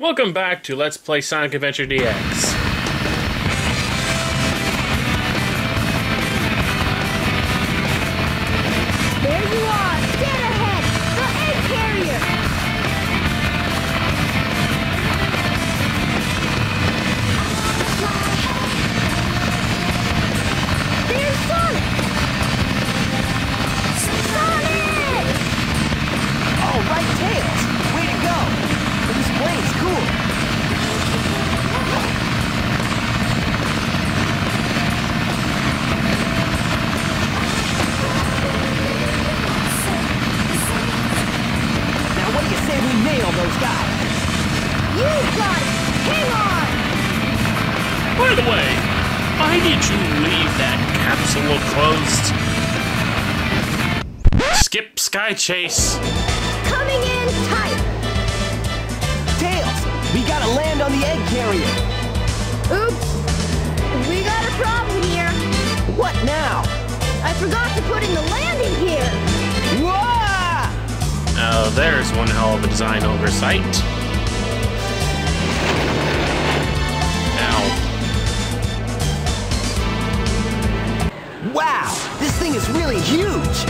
Welcome back to Let's Play Sonic Adventure DX. Did you leave that capsule closed? Skip Sky Chase. Coming in tight. Tails, we gotta land on the egg carrier. Oops. We got a problem here. What now? I forgot to put in the landing gear. Whoa! Oh, there's one hell of a design oversight. Thing is really huge.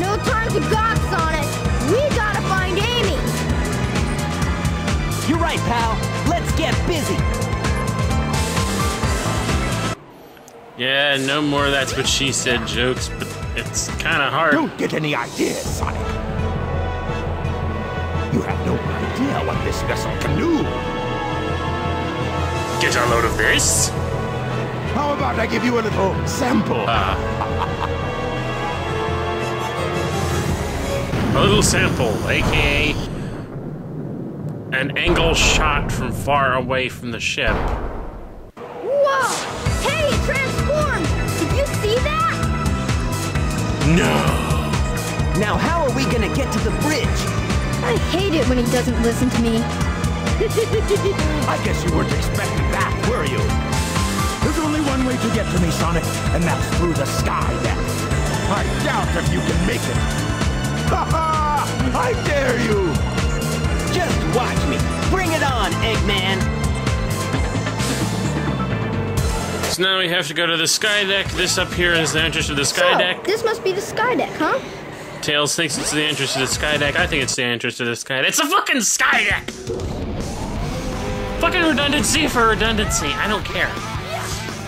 No time to gawk, Sonic. We gotta find Amy. You're right, pal. Let's get busy. Yeah, no more that's what she said jokes, but it's kind of hard. Don't get any ideas, Sonic. You have no idea what this vessel can do. Get a load of this. How about I give you a little sample? Uh, a little sample, aka an angle shot from far away from the ship. Whoa! Hey, it transformed! Did you see that? No! Now, how are we gonna get to the bridge? I hate it when he doesn't listen to me. I guess you weren't expecting that, were you? There's only one way to get to me, Sonic, and that's through the sky deck. I doubt if you can make it. Ha ha! I dare you! Just watch me. Bring it on, Eggman. So now we have to go to the sky deck. This up here is the entrance to the sky so, deck. this must be the sky deck, huh? Tails thinks it's the entrance to the sky deck. I think it's the entrance to the sky deck. It's a fucking sky deck! Fucking redundancy for redundancy. I don't care.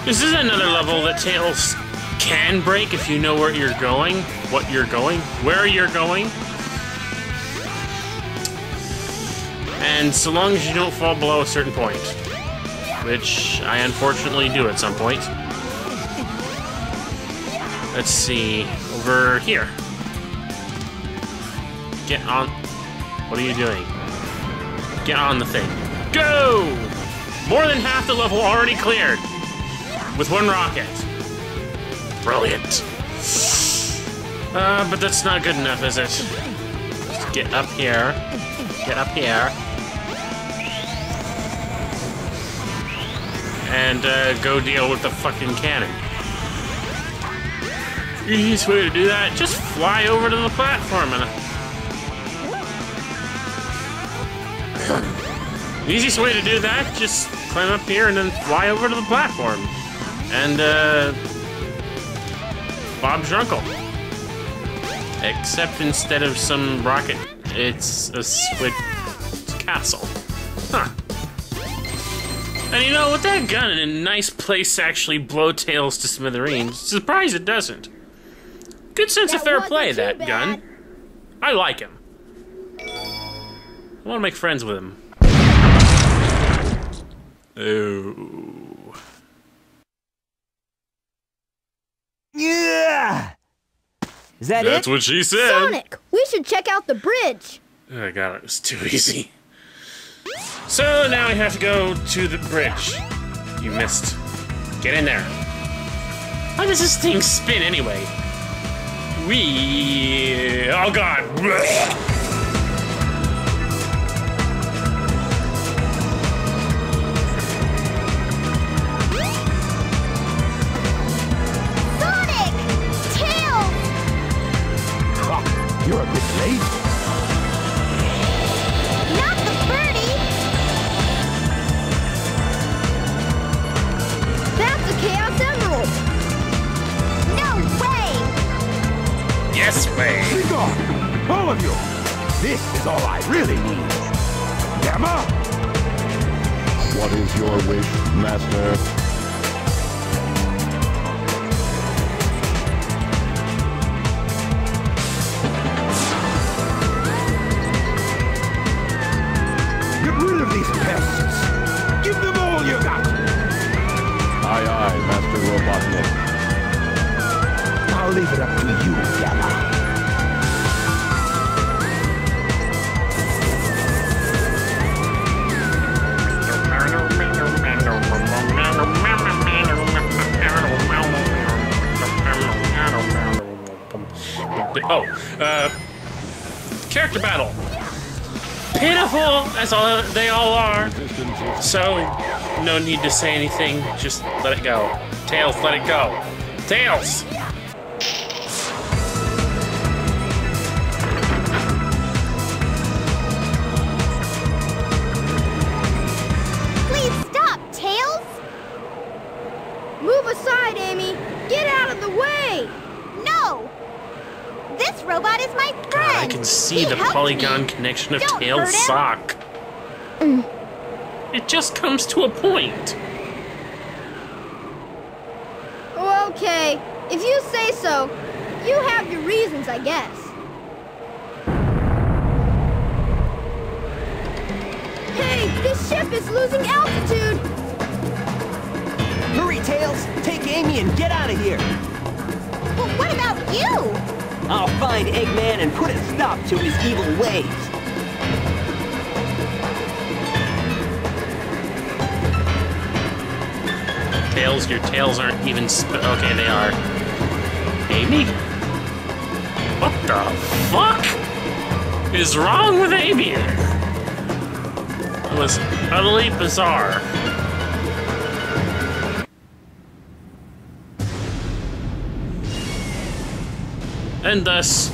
This is another level that Tails can break if you know where you're going, what you're going, where you're going. And so long as you don't fall below a certain point. Which I unfortunately do at some point. Let's see. Over here. Get on. What are you doing? Get on the thing. Go! More than half the level already cleared. With one rocket. Brilliant. Uh, but that's not good enough, is it? Just get up here. Get up here. And uh, go deal with the fucking cannon. Easiest way to do that, just fly over to the platform and easiest way to do that, just climb up here and then fly over to the platform. And, uh. Bob's your uncle. Except instead of some rocket, it's a squid castle. Huh. And you know, with that gun in a nice place actually blow tails to smithereens, surprised it doesn't. Good sense of fair play, that bad. gun. I like him. I want to make friends with him. Oh. Yeah. Is that That's it? what she said. Sonic, we should check out the bridge. Oh god, it it was too easy. So now we have to go to the bridge. You missed. Get in there. How does this thing spin anyway? We. Oh god. You're a bit late. Not the birdie! That's a Chaos Emerald! No way! Yes way! Be gone! All of you! This is all I really need! Gamma! What is your wish, Master? Pests! Give them all you got! Aye, aye, Master Robotnik. I'll leave it up to you, Gamma. Oh, uh, character battle. Pitiful as all they all are. So, no need to say anything. Just let it go. Tails, let it go. Tails. Please stop, Tails! Move aside, Amy! Get out of the way! No! This robot is my friend! God, I can see He the polygon me. connection of Don't Tails' hurt him. sock. Mm. It just comes to a point. Oh, okay. If you say so, you have your reasons, I guess. Hey, this ship is losing altitude! Hurry, Tails! Take Amy and get out of here! But what about you? I'll find Eggman and put a stop to his evil ways. Tails, your tails aren't even Okay, they are. Amy? What the fuck is wrong with Amy? It was utterly bizarre. And thus,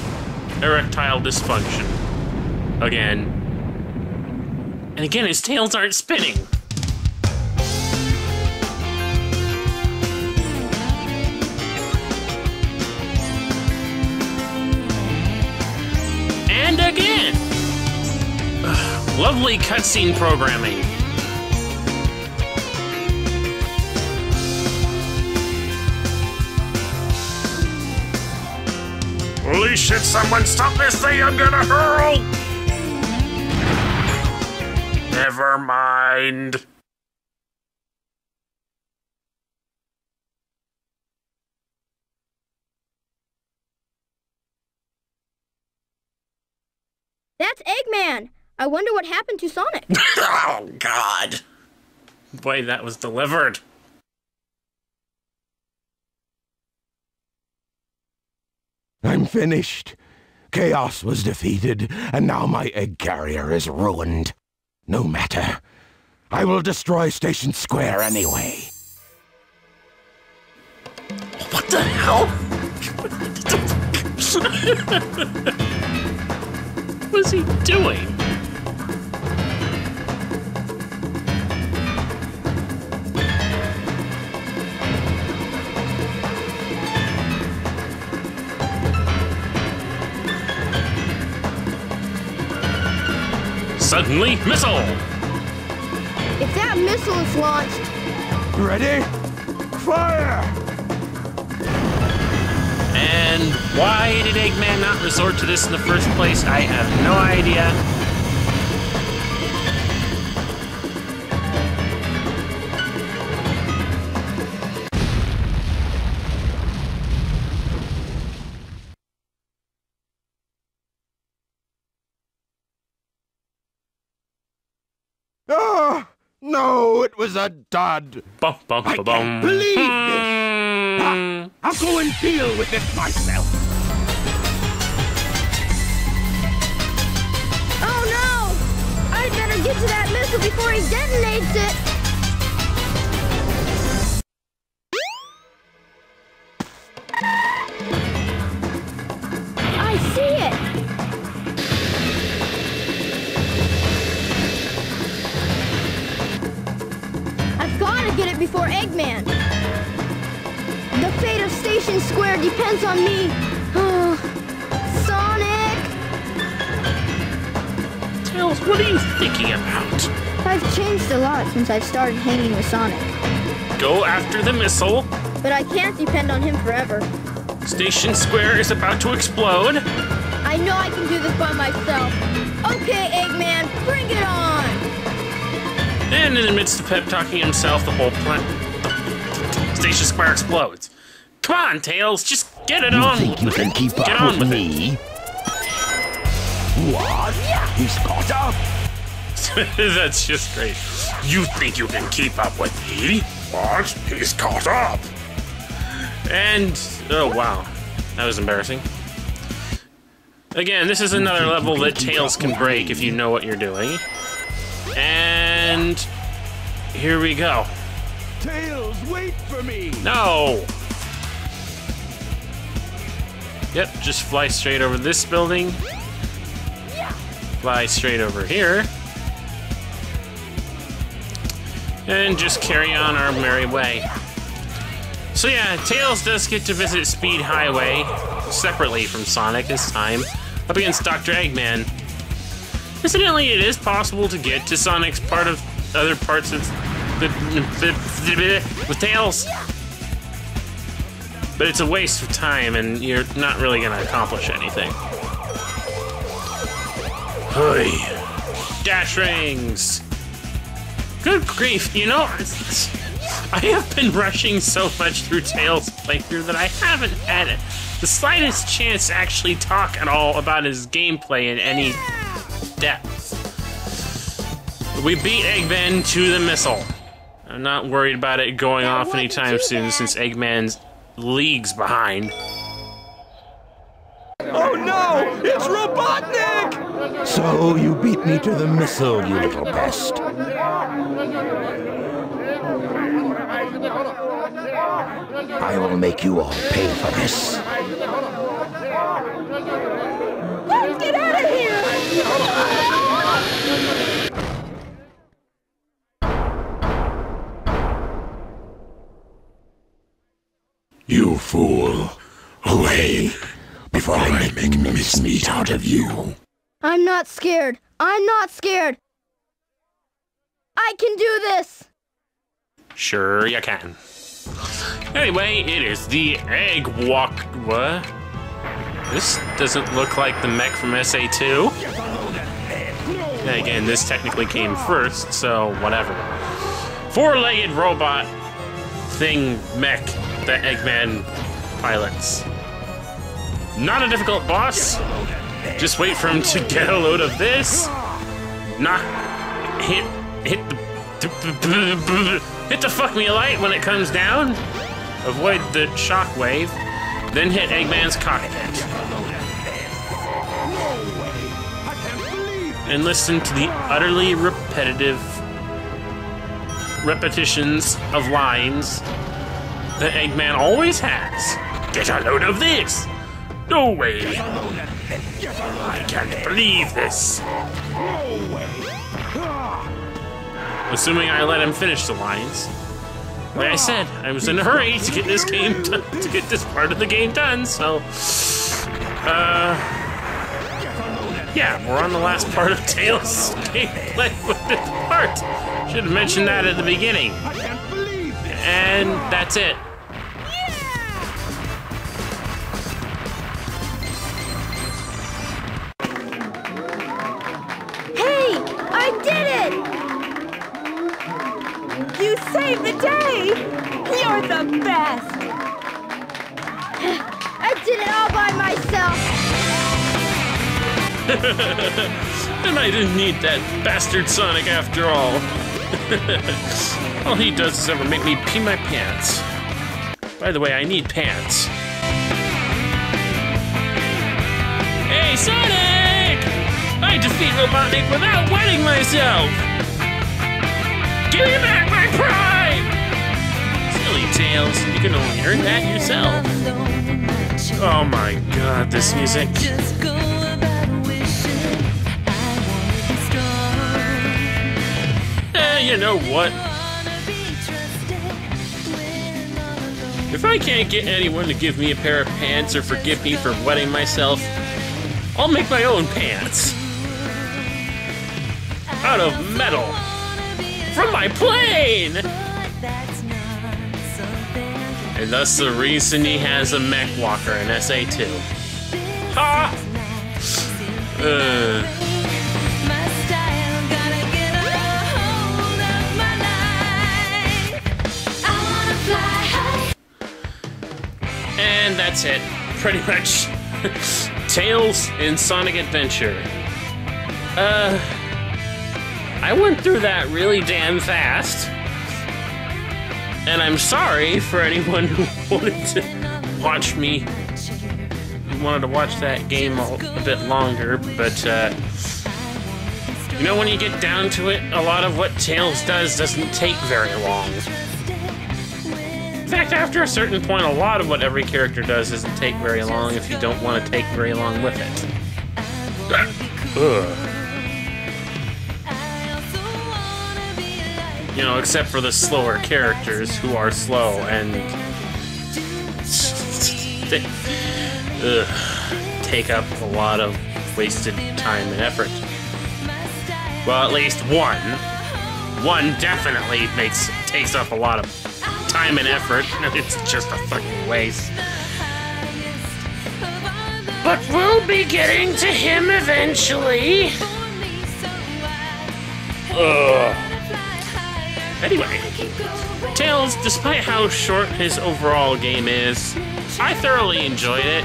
erectile dysfunction. Again. And again, his tails aren't spinning. And again! Ugh, lovely cutscene programming. Holy shit, someone stop this thing, I'm gonna hurl! Never mind. That's Eggman! I wonder what happened to Sonic. oh, God. Boy, that was delivered. I'm finished. Chaos was defeated, and now my egg carrier is ruined. No matter. I will destroy Station Square anyway. What the hell? What's he doing? Suddenly, missile! if that missile is launched, Ready? Fire! And why did Eggman not resort to this in the first place? I have no idea. It was a dud. Bum, bum, I ba, can't bum. believe this. Hmm. I'll go and deal with this myself. oh no! I'd better get to that missile before he detonates it! depends on me. Sonic! Tails, what are you thinking about? I've changed a lot since I've started hanging with Sonic. Go after the missile. But I can't depend on him forever. Station Square is about to explode. I know I can do this by myself. Okay, Eggman, bring it on! And in the midst of pep talking himself, the whole planet, Station Square explodes. Come on, Tails, just get it You on. think you can keep Get up on with with it. me? What? He's caught up. That's just great. You think you can keep up with me? What? He's caught up. And oh wow, that was embarrassing. Again, this is another level that Tails can break if you know what you're doing. And here we go. Tails, wait for me. No. Yep, just fly straight over this building. Fly straight over here. And just carry on our merry way. So yeah, Tails does get to visit Speed Highway separately from Sonic this time, up against Dr. Eggman. Incidentally, it is possible to get to Sonic's part of other parts of the, the with Tails. But it's a waste of time and you're not really gonna accomplish anything. Hey. Dash rings! Good grief, you know, I have been rushing so much through Tails' playthrough that I haven't had the slightest chance to actually talk at all about his gameplay in any depth. We beat Eggman to the missile. I'm not worried about it going off anytime soon since Eggman's leagues behind. Oh no! It's Robotnik! So you beat me to the missile, you little pest. I will make you all pay for this. Let's get out of here! Fool. Away before I make mincemeat out of you. I'm not scared. I'm not scared. I can do this! Sure, you can. Anyway, it is the Egg Walk. What? This doesn't look like the mech from SA2. Then Again, this technically came first, so whatever. Four-legged robot thing mech that Eggman pilots. Not a difficult boss. Just wait for him to get a load of this. Not hit hit the hit the fuck me light when it comes down. Avoid the shockwave. Then hit Eggman's cockpit. And listen to the utterly repetitive repetitions of lines that Eggman always has. Get a load of this! No way! I can't believe this! Assuming I let him finish the lines. Like I said, I was in a hurry to get this game done, to get this part of the game done, so uh yeah, we're on the last part of Tails' gameplay with this part. Should have mentioned that at the beginning. And that's it. Saved the day! You're the best! I did it all by myself! And I didn't need that bastard Sonic after all. all he does is ever make me pee my pants. By the way, I need pants. Hey, Sonic! I defeat Robotnik without wetting myself! Give me back my pride! Silly Tails, you can only earn that yourself. Oh my god, this music. Eh, you know what? If I can't get anyone to give me a pair of pants or forgive me for wetting myself, I'll make my own pants. out of metal from my plane! And thus the reason he has a mech walker in SA2. Ha! Uh, My style, gotta get a hold of my life. I wanna fly high. and that's it. Pretty much. Tails in Sonic Adventure. Uh. I went through that really damn fast. And I'm sorry for anyone who wanted to watch me. Wanted to watch that game a, a bit longer, but, uh. You know, when you get down to it, a lot of what Tails does doesn't take very long. In fact, after a certain point, a lot of what every character does doesn't take very long if you don't want to take very long with it. Ugh. You know, except for the slower characters who are slow and ugh, take up a lot of wasted time and effort. Well, at least one. One definitely makes takes up a lot of time and effort. It's just a fucking waste. But we'll be getting to him eventually. Ugh. Anyway, Tails, despite how short his overall game is, I thoroughly enjoyed it.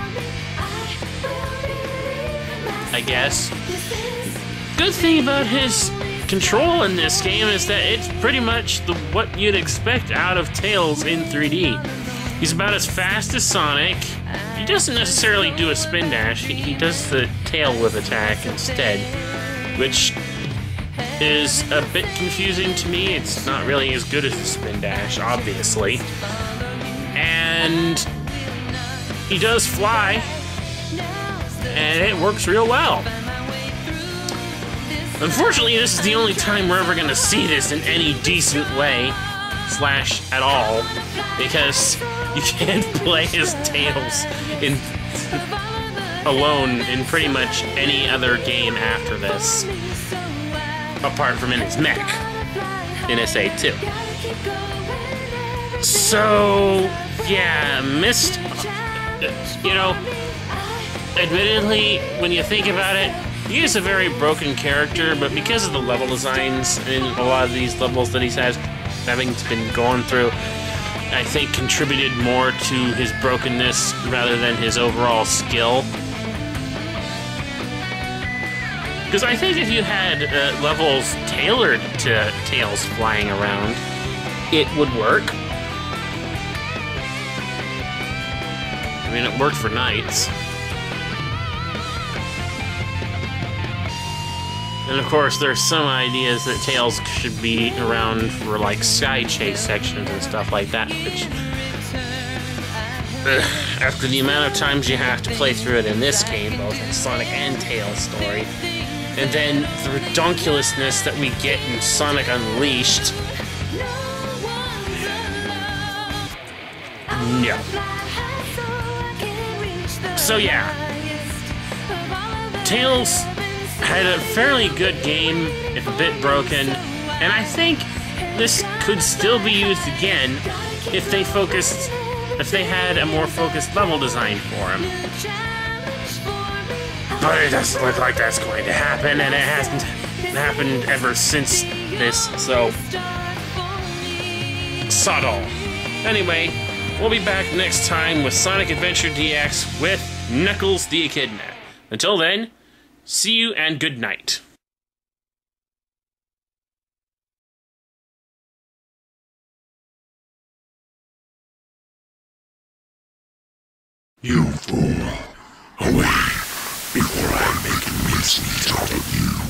I guess. Good thing about his control in this game is that it's pretty much the what you'd expect out of Tails in 3D. He's about as fast as Sonic. He doesn't necessarily do a spin dash. He, he does the tail whip attack instead, which is a bit confusing to me. It's not really as good as the spin dash, obviously. And he does fly, and it works real well. Unfortunately, this is the only time we're ever gonna see this in any decent way, slash at all, because you can't play as Tails in alone in pretty much any other game after this, apart from in his mech in SA2. So, yeah, missed. You know, admittedly, when you think about it, he is a very broken character, but because of the level designs in a lot of these levels that he's has having been going through, I think contributed more to his brokenness rather than his overall skill. Because I think if you had uh, levels tailored to Tails flying around, it would work. I mean, it worked for NiGHTS. And of course, there's some ideas that Tails should be around for like sky chase sections and stuff like that, which. After the amount of times you have to play through it in this game, both in Sonic and Tails story, and then the redonkulousness that we get in Sonic Unleashed. No. So yeah, Tails had a fairly good game, if a bit broken, and I think this could still be used again if they focused, if they had a more focused level design for him. But it doesn't look like that's going to happen, and it hasn't happened ever since this, so. Subtle. Anyway, we'll be back next time with Sonic Adventure DX with Knuckles the Echidna. Until then, see you and good night. You fool! Away, you.